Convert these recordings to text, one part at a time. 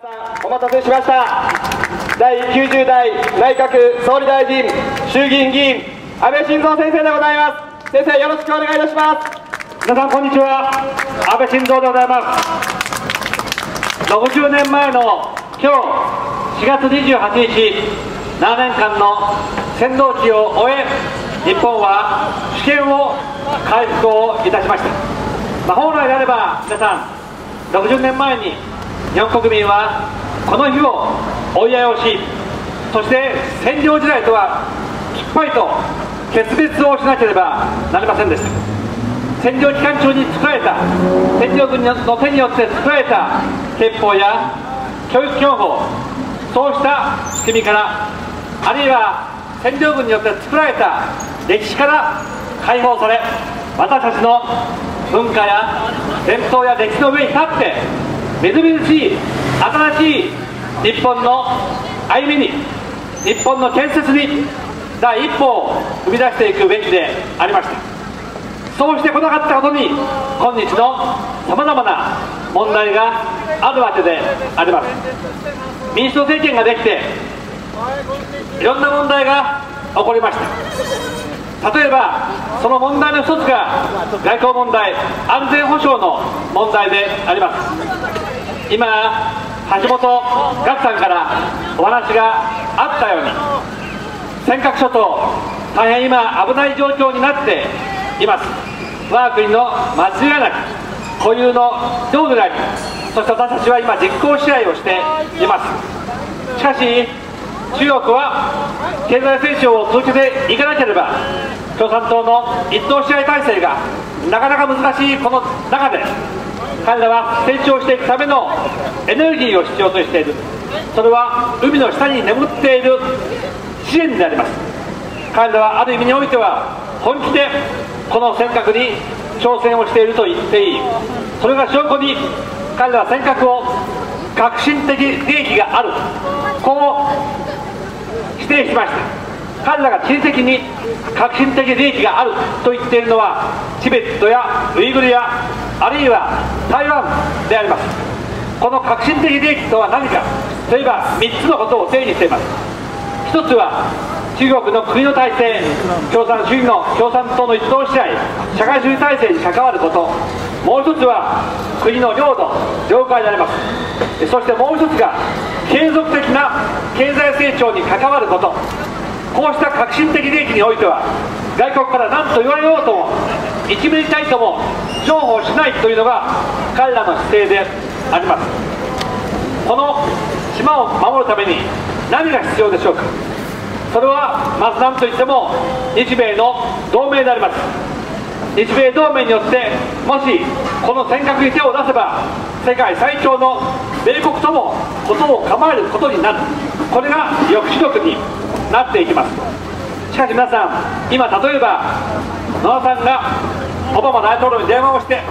お待たせしました。第90代内閣総理大臣衆議院議員安倍晋三先生でございます。先生よろしくお願いいたします。皆さんこんにちは。安倍晋三でございます。60年前の今日4月28日7年間の戦闘期を終え日本は主権を回復をいたしました、まあ、本来であれば皆さん60年前に日本国民はこの日を追い合いをしそして占領時代とはきっぱりと決別をしなければなりませんでした占領期間中に作られた占領軍の手によって作られた憲法や教育基本法そうした仕組みからあるいは占領軍によって作られた歴史から解放され私たちの文化や伝統や歴史の上に立ってみずみずしい新しい日本の歩みに日本の建設に第一歩を踏み出していくべきでありました。そうしてこなかったことに今日のさまざまな問題があるわけであります。民主党政権ができていろんな問題が起こりました。例えばその問題の一つが外交問題安全保障の問題であります。今橋本岳さんからお話があったように尖閣諸島大変今危ない状況になっています。我が国の間違いなく固有の領土でありそして私たちは今実効支配をしています。しかし中国は経済成長を続けていかなければ共産党の一党支配体制がなかなか難しいこの中で彼らは成長していくためのエネルギーを必要としている。それは海の下に眠っている支援であります。彼らはある意味においては本気でこの尖閣に挑戦をしていると言っていい。それが証拠に彼らは尖閣を革新的利益がある。こう否定しました。彼らが地理的に革新的利益があると言っているのはチベットやウイグルやあるいは台湾であります。この革新的利益とは何か。といえば3つのことを定義しています。一つは中国の国の体制共産主義の共産党の一党支配社会主義体制に関わること。もう一つは国の領土領海であります。そしてもう一つが継続的な経済成長に関わること。こうした革新的利益においては外国から何と言われようとも1ミリたいとも譲歩しないというのが彼らの姿勢であります。この島を守るために何が必要でしょうか。それはまず何といっても日米の同盟であります。日米同盟によってもしこの尖閣に手を出せば世界最強の米国ともことを構えることになる。これが抑止力になっていきます。しかし皆さん今例えば野田さんがオバマ大統領に電話をして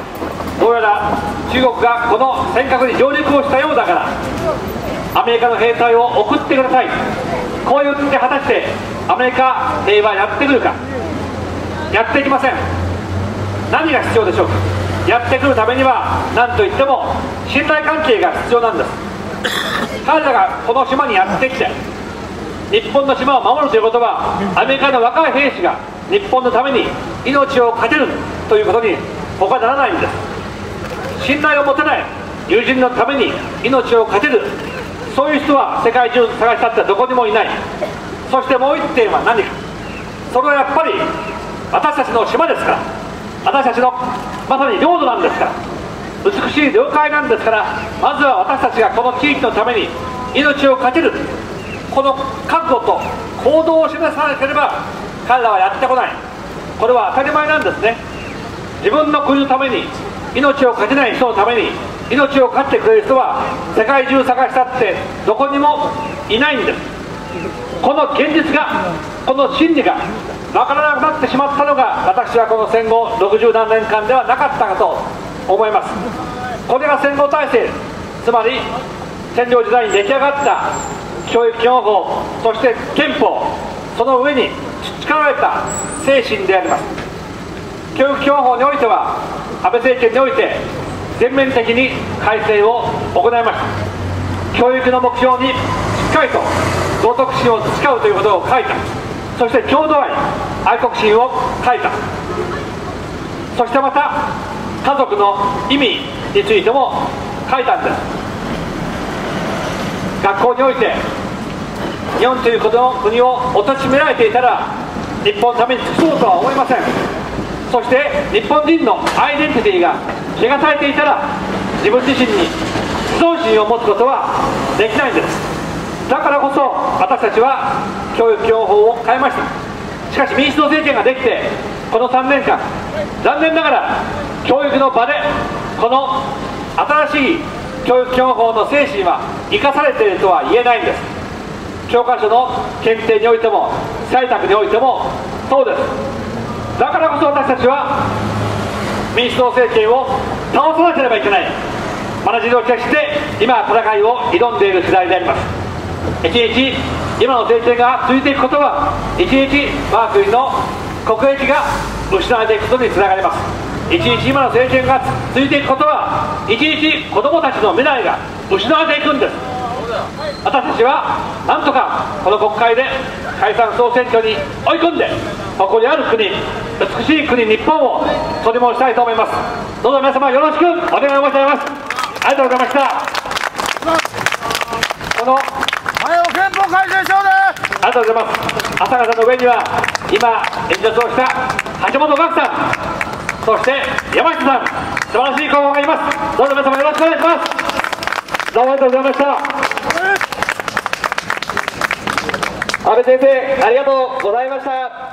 どうやら中国がこの尖閣に上陸をしたようだからアメリカの兵隊を送ってください。こう言って果たしてアメリカ兵はやってくるか。やっていきません。何が必要でしょうか。やってくるためには何といっても信頼関係が必要なんです。彼らがこの島にやってきて日本の島を守るということはアメリカの若い兵士が日本のために命を懸けるということに他ならないんです。信頼を持てない友人のために命を懸ける。そういう人は世界中探したってどこにもいない。そしてもう一点は何か。それはやっぱり私たちの島ですから。私たちのまさに領土なんですから。美しい領海なんですから。まずは私たちがこの地域のために命を懸ける。この覚悟と行動を示さなければ彼らはやってこない。これは当たり前なんですね。自分の国のために命を懸けない人のために命を飼ってくれる人は世界中探したってどこにもいないんです。この現実がこの真理が分からなくなってしまったのが私はこの戦後60何年間ではなかったかと思います。これが戦後体制つまり占領時代に出来上がった教育基本法そして憲法その上に培われた精神であります。教育基本法においては安倍政権において全面的に改正を行いました。教育の目標にしっかりと道徳心を培うということを書いた。そして郷土愛愛国心を書いた。そしてまた家族の意味についても書いたんです。学校において日本というこの国を貶められていたら日本のために尽くそうとは思いませんそして日本人のアイデンティティが汚されていたら自分自身に自尊心を持つことはできないんです。だからこそ私たちは教育基本法を変えましたしかし民主党政権ができてこの3年間残念ながら教育の場でこの新しい教育基本法の精神は生かされているとは言えないんです。教科書の検定においても採択においてもそうです。だからこそ私たちは民主党政権を倒さなければいけない。学びを決して今戦いを挑んでいる時代であります。一日今の政権が続いていくことは一日我が国の国益が失われていくことにつながります。一日今の政権が続いていくことは一日子どもたちの未来が失われていくんです。私たちはなんとかこの国会で解散総選挙に追い込んで誇りある国美しい国日本を取り戻したいと思います。どうぞ皆様よろしくお願い申し上げます。ありがとうございました。この前を憲法改正しようでありがとうございます。朝方の上には今演説をした橋本岳さんそして山下さん素晴らしい候補がいます。どうぞ皆様よろしくお願いします。どうもありがとうございました安倍先生ありがとうございました。